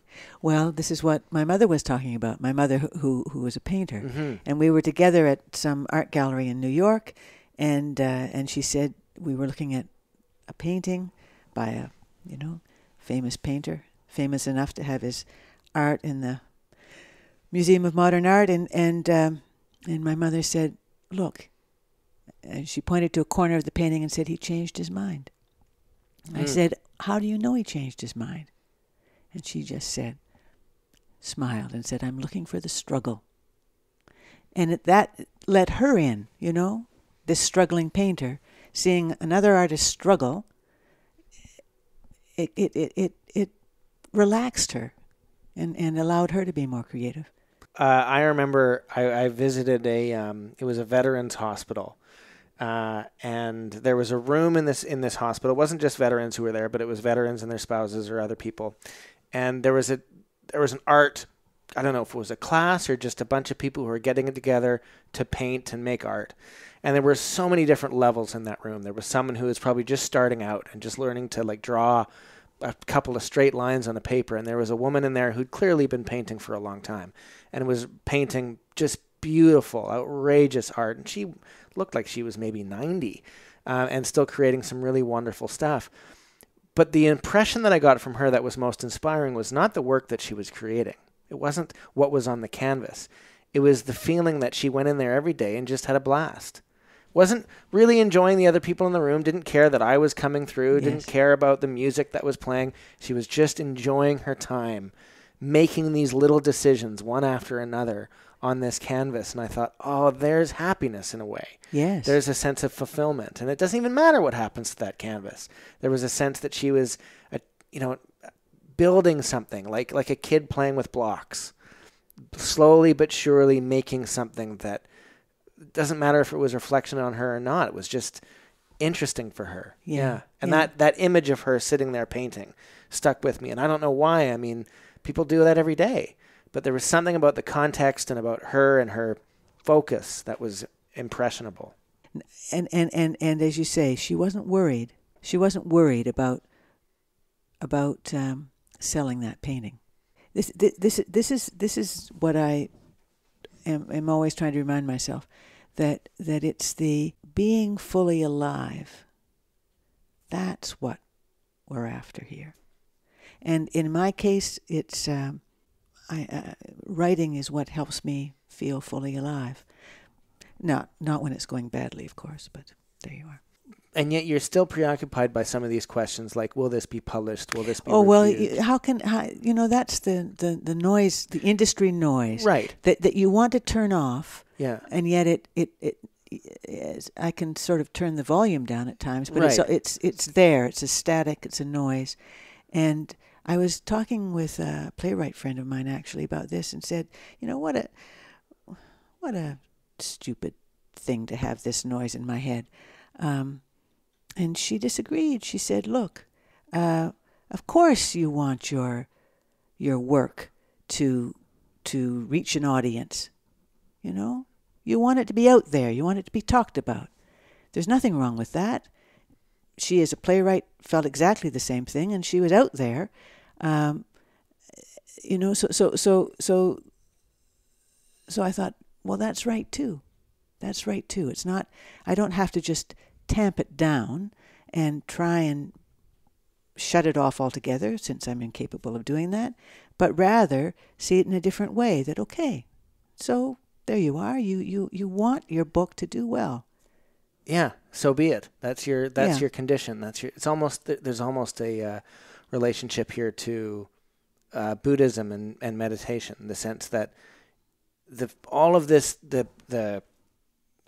Well, this is what my mother was talking about. My mother, who who was a painter, mm-hmm. and we were together at some art gallery in New York, and uh, and she said we were looking at a painting by a you know famous painter, famous enough to have his art in the Museum of Modern Art, and and um, and my mother said, "Look," and she pointed to a corner of the painting and said, "He changed his mind." Mm. I said, How do you know he changed his mind? And she just said, smiled and said, I'm looking for the struggle. And it, that let her in, you know, this struggling painter, seeing another artist struggle, it, it, it, it, it relaxed her and, and allowed her to be more creative. Uh, I remember I, I visited a, um, it was a veterans hospital uh, and there was a room in this in this hospital. It wasn't just veterans who were there, but it was veterans and their spouses or other people. And there was a there was an art. I don't know if it was a class or just a bunch of people who were getting it together to paint and make art. And there were so many different levels in that room. There was someone who was probably just starting out and just learning to like draw a couple of straight lines on a paper. And there was a woman in there who'd clearly been painting for a long time and was painting just beautiful, outrageous art. And she looked like she was maybe 90 uh, and still creating some really wonderful stuff. But the impression that I got from her that was most inspiring was not the work that she was creating. It wasn't what was on the canvas. It was the feeling that she went in there every day and just had a blast. Wasn't really enjoying the other people in the room, didn't care that I was coming through, yes. didn't care about the music that was playing. She was just enjoying her time, making these little decisions one after another on this canvas and I thought, "Oh, there's happiness in a way." Yes. There's a sense of fulfillment and it doesn't even matter what happens to that canvas. There was a sense that she was a, you know, building something like like a kid playing with blocks. Slowly but surely making something that doesn't matter if it was reflection on her or not. It was just interesting for her. Yeah. yeah. And yeah. that that image of her sitting there painting stuck with me and I don't know why. I mean, people do that every day but there was something about the context and about her and her focus that was impressionable. And and and and as you say, she wasn't worried. She wasn't worried about about um, selling that painting. This this this, this is this is what I am, am always trying to remind myself that that it's the being fully alive. That's what we're after here. And in my case, it's um, I, uh, writing is what helps me feel fully alive. Not not when it's going badly, of course, but there you are. And yet you're still preoccupied by some of these questions, like will this be published? Will this be? Oh well, how can how, you know that's the, the the noise, the industry noise, right? That that you want to turn off, Yeah. and yet it it it. I can sort of turn the volume down at times, but it's it's it's there. It's a static. It's a noise, and I was talking with a playwright friend of mine actually about this, and said, you know what a what a stupid thing to have this noise in my head. Um, and she disagreed. She said, "Look, uh, of course you want your your work to to reach an audience. You know, you want it to be out there. You want it to be talked about. There's nothing wrong with that." She, as a playwright, felt exactly the same thing, and she was out there. Um, you know, so so so so. So I thought, well, that's right too. That's right too. It's not. I don't have to just tamp it down and try and shut it off altogether, since I'm incapable of doing that, but rather see it in a different way. That okay, so there you are. You you you want your book to do well. Yeah, so be it. That's your that's Yeah. your condition. That's your. It's almost there's almost a uh, relationship here to uh, Buddhism and, and meditation, in the sense that the all of this the the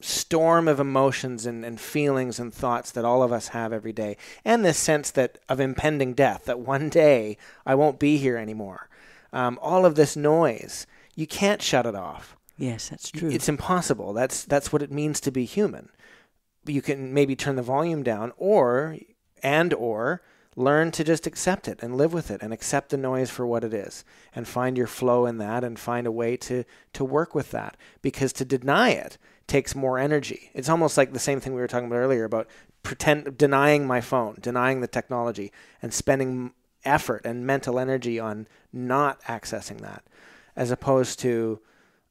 storm of emotions and, and feelings and thoughts that all of us have every day, and this sense that of impending death, that one day I won't be here anymore. Um, all of this noise, you can't shut it off. Yes, that's true. It's impossible. That's that's what it means to be human. You can maybe turn the volume down, or and or learn to just accept it and live with it and accept the noise for what it is and find your flow in that and find a way to to work with that because to deny it takes more energy it's almost like the same thing we were talking about earlier about pretend denying my phone denying the technology and spending effort and mental energy on not accessing that as opposed to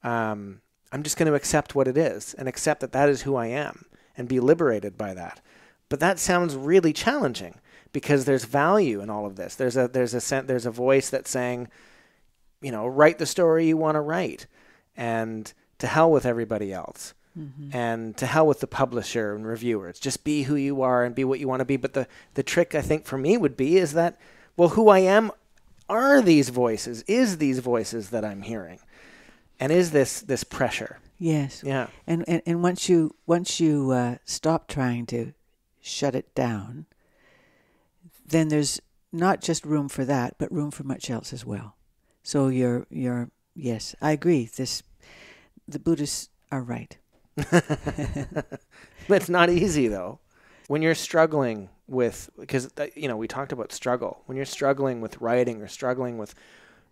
um, i'm just going to accept what it is and accept that that is who i am and be liberated by that but that sounds really challenging because there's value in all of this. There's a there's a sen- there's a voice that's saying, you know, write the story you want to write, and to hell with everybody else, and to hell with the publisher and reviewers. Just be who you are and be what you want to be. But the the trick I think for me would be is that, well, who I am are these voices, is these voices that I'm hearing, and is this this pressure? yes. Yeah, And, and and once you once you uh, stop trying to shut it down, then there's not just room for that, but room for much else as well. So you're you're yes, I agree. This the Buddhists are right. [laughs] it's not easy though. When you're struggling with, because uh, you know we talked about struggle. When you're struggling with writing or struggling with,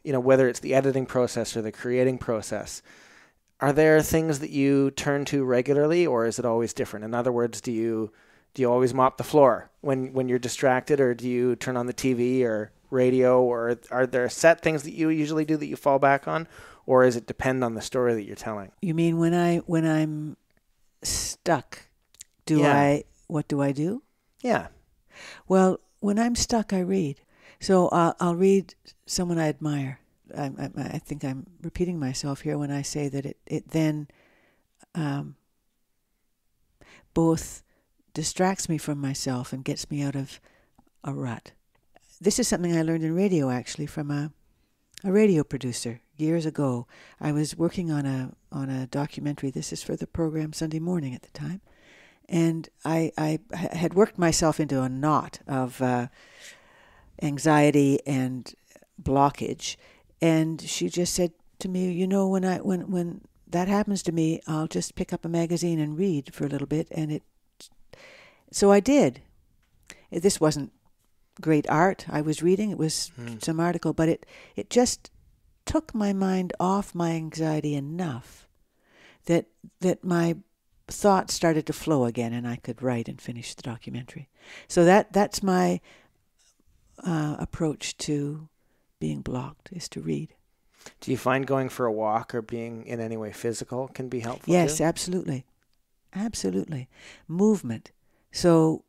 you know, whether it's the editing process or the creating process, are there things that you turn to regularly, or is it always different? In other words, do you do you always mop the floor when when you're distracted, or do you turn on the TV or radio, or are there set things that you usually do that you fall back on, or is it depend on the story that you're telling? You mean when I when I'm stuck, do Yeah. I what do I do? Yeah, Well, when I'm stuck, I read. So I'll, I'll read someone I admire. I, I, I think I'm repeating myself here when I say that it, it then um, both distracts me from myself and gets me out of a rut. This is something I learned in radio actually from a, a radio producer years ago. I was working on a on a documentary. This is for the program Sunday morning at the time, and I I had worked myself into a knot of uh, anxiety and blockage. And she just said to me, "You know, when I when when that happens to me, I'll just pick up a magazine and read for a little bit." And it, so I did. This wasn't great art I was reading; it was hmm. some article, but it it just took my mind off my anxiety enough that that my thoughts started to flow again, and I could write and finish the documentary. So that that's my uh, approach to being blocked is to read. Do you find going for a walk or being in any way physical can be helpful? Yes, too? absolutely, absolutely. Movement. So,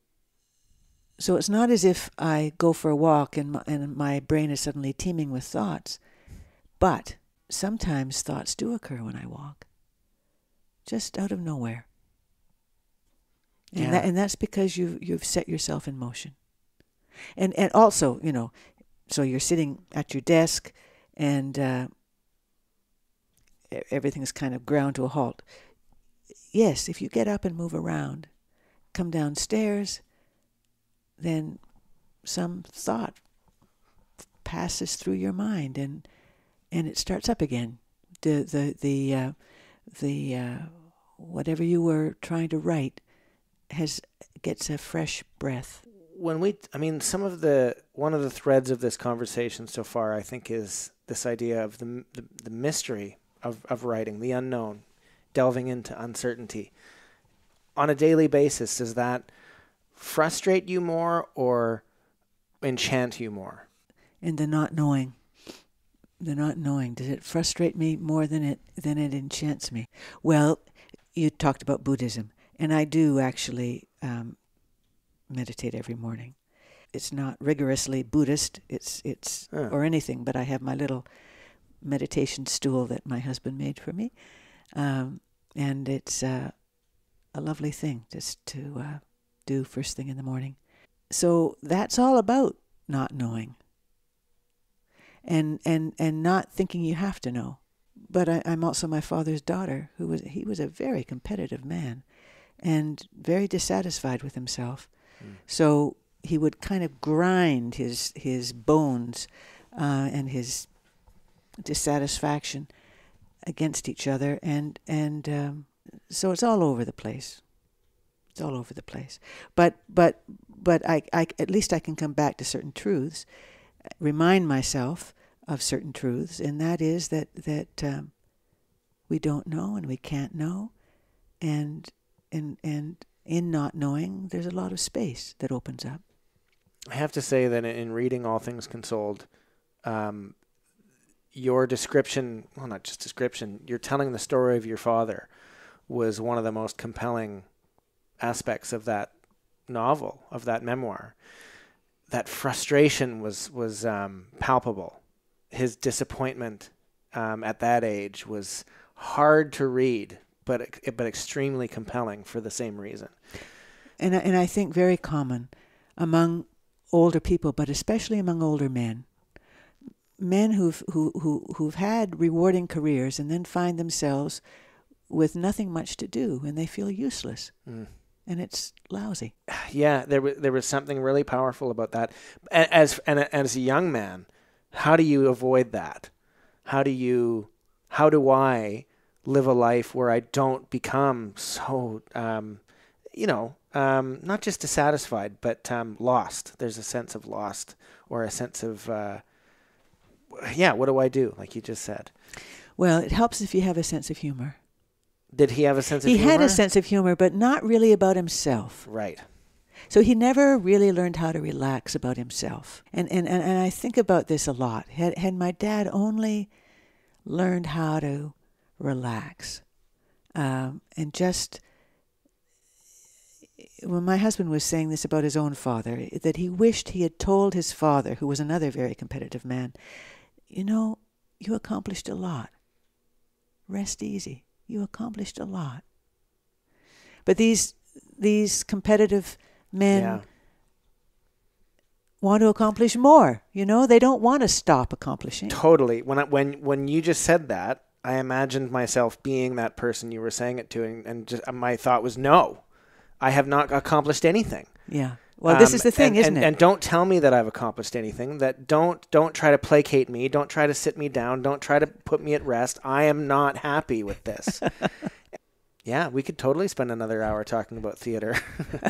so it's not as if I go for a walk and my, and my brain is suddenly teeming with thoughts, but sometimes thoughts do occur when I walk, just out of nowhere. And, Yeah. that, and that's because you you've set yourself in motion. And and also, you know, so you're sitting at your desk, and uh, everything's kind of ground to a halt. Yes, if you get up and move around, come downstairs, then some thought passes through your mind, and and it starts up again. The the the uh, the uh, whatever you were trying to write has gets a fresh breath. When we i mean some of the one of the threads of this conversation so far i think is this idea of the the, the mystery of, of writing the unknown delving into uncertainty. On a daily basis does that frustrate you more or enchant you more? And the not knowing the not knowing does it frustrate me more than it than it enchants me? Well you talked about buddhism and i do actually um, meditate every morning it's not rigorously buddhist it's it's Huh. or anything but i have my little meditation stool that my husband made for me um, and it's uh, a lovely thing just to uh, do first thing in the morning so that's all about not knowing and and and not thinking you have to know. But I, I'm also my father's daughter, who was he was a very competitive man, and very dissatisfied with himself. Mm. So he would kind of grind his his bones uh, and his dissatisfaction against each other, and and um, so it's all over the place. It's all over the place. But but but I, I at least I can come back to certain truths remind myself of certain truths, and that is that that um, we don't know and we can't know, and and and in not knowing, there's a lot of space that opens up. I have to say that in reading All Things Consoled, um, your description, well, not just description, you're telling the story of your father was one of the most compelling aspects of that novel, of that memoir. That frustration was, was um, palpable. His disappointment um, at that age was hard to read, but, but extremely compelling for the same reason. And I, and I think very common among older people, but especially among older men. Men who've who, who who've had rewarding careers and then find themselves with nothing much to do and they feel useless. Mm. And it's lousy. [sighs] yeah, there was there was something really powerful about that. As and as a young man, how do you avoid that? How do you how do I live a life where I don't become so um, you know um, not just dissatisfied but um, lost? There's a sense of lost or a sense of uh, yeah. What do I do? Like you just said. Well, it helps if you have a sense of humor. Did he have a sense of humor? He humor? had a sense of humor, but not really about himself. Right. So he never really learned how to relax about himself. And, and, and, and I think about this a lot. Had, had my dad only learned how to relax um, and just. When my husband was saying this about his own father, that he wished he had told his father, who was another very competitive man, you know, you accomplished a lot. Rest easy. You accomplished a lot. But these these competitive men yeah. want to accomplish more. You know, they don't want to stop accomplishing. Totally. When I, when when you just said that, I imagined myself being that person you were saying it to, and, and just my thought was, no, I have not accomplished anything. Yeah. Well, this Um, is the thing, and, isn't and, it? And don't tell me that I've accomplished anything. That don't don't try to placate me. Don't try to sit me down. Don't try to put me at rest. I am not happy with this. [laughs] yeah, we could totally spend another hour talking about theater.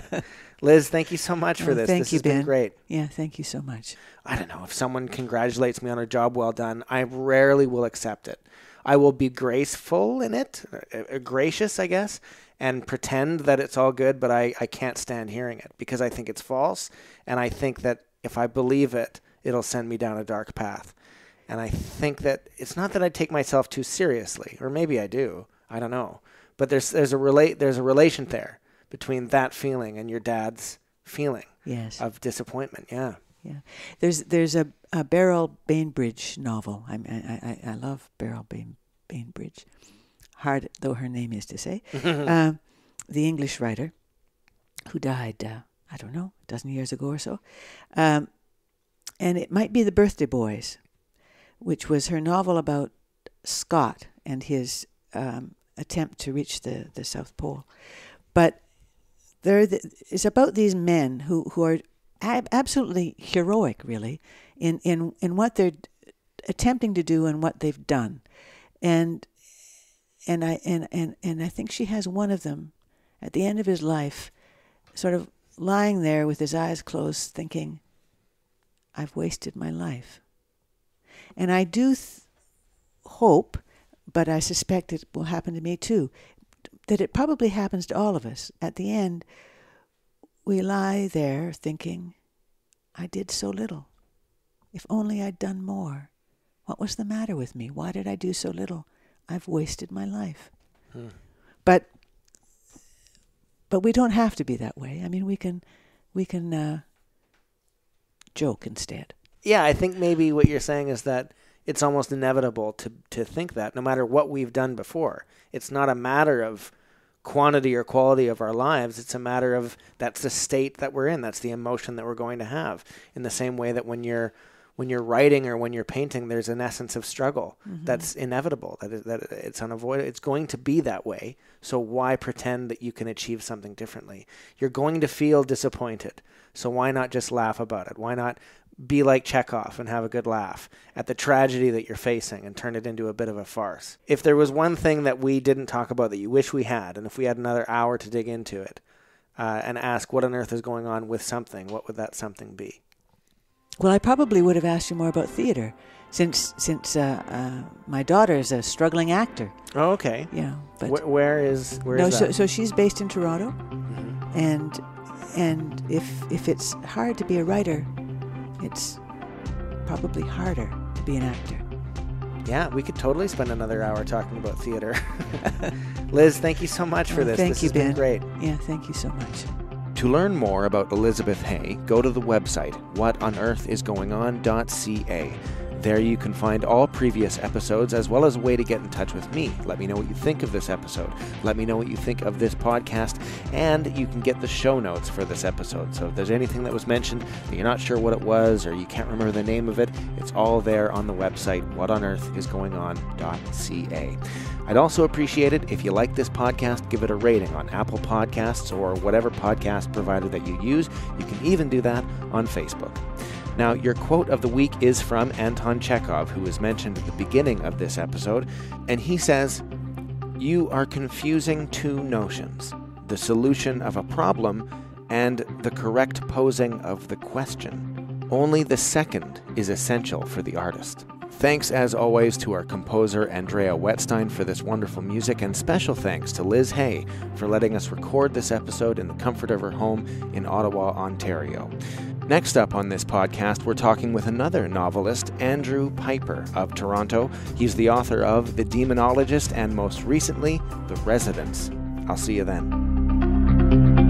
[laughs] Liz, thank you so much for Oh, this. thank this you, has been Ben. great. yeah. Thank you so much. I don't know if someone congratulates me on a job well done. I rarely will accept it. I will be graceful in it, uh, uh, gracious, I guess, and pretend that it's all good, but I, I can't stand hearing it because I think it's false. And I think that if I believe it, it'll send me down a dark path. And I think that it's not that I take myself too seriously, or maybe I do. I don't know. But there's there's a relate there's a relation there between that feeling and your dad's feeling Yes. of disappointment. Yeah. Yeah, there's there's a, a Beryl Bainbridge novel. I I I, I love Beryl Bain, Bainbridge, hard though her name is to say. [laughs] um, the English writer who died, uh, I don't know, a dozen years ago or so, um, and it might be The Birthday Boys, which was her novel about Scott and his um, attempt to reach the the South Pole, but there the, it's about these men who who are ab- absolutely heroic, really, in, in, in what they're attempting to do and what they've done. And and I and, and, and I think she has one of them at the end of his life, sort of lying there with his eyes closed, thinking, I've wasted my life. And I do th- hope, but I suspect it will happen to me too, that it probably happens to all of us. At the end, we lie there thinking, I did so little. If only I'd done more. What was the matter with me? Why did I do so little? I've wasted my life. Hmm. But but we don't have to be that way. I mean, we can we can uh, joke instead. Yeah, I think maybe what you're saying is that it's almost inevitable to to think that no matter what we've done before. It's not a matter of quantity or quality of our lives. It's a matter of that's the state that we're in. That's the emotion that we're going to have. In the same way that when you're when you're writing or when you're painting, there's an essence of struggle Mm-hmm. that's inevitable. That is, that it's unavoidable. It's going to be that way. So why pretend that you can achieve something differently? You're going to feel disappointed. So why not just laugh about it? Why not be like Chekhov and have a good laugh at the tragedy that you're facing and turn it into a bit of a farce? If there was one thing that we didn't talk about that you wish we had, and if we had another hour to dig into it uh, and ask what on earth is going on with something, what would that something be? Well, I probably would have asked you more about theater, since since uh, uh, my daughter is a struggling actor. Oh, okay. You know, but Wh- where is where no, is so so she's based in Toronto, Mhm. and and if if it's hard to be a writer, it's probably harder to be an actor. Yeah, we could totally spend another hour talking about theater. [laughs] Liz, thank you so much for Oh, this. thank this you, has been Ben. great. Yeah, thank you so much. To learn more about Elizabeth Hay, go to the website whatonearthisgoingon.ca. There you can find all previous episodes as well as a way to get in touch with me. Let me know what you think of this episode. Let me know what you think of this podcast, and you can get the show notes for this episode. So if there's anything that was mentioned that you're not sure what it was or you can't remember the name of it, it's all there on the website whatonearthisgoingon.ca. I'd also appreciate it if you like this podcast, give it a rating on Apple Podcasts or whatever podcast provider that you use. You can even do that on Facebook. Now, your quote of the week is from Anton Chekhov, who was mentioned at the beginning of this episode, and he says, You are confusing two notions the solution of a problem and the correct posing of the question. Only the second is essential for the artist. Thanks, as always, to our composer Andrea Wetstein for this wonderful music, and special thanks to Liz Hay for letting us record this episode in the comfort of her home in Ottawa, Ontario. Next up on this podcast, we're talking with another novelist, Andrew Pyper of Toronto. He's the author of The Demonologist and most recently, The Residence. I'll see you then.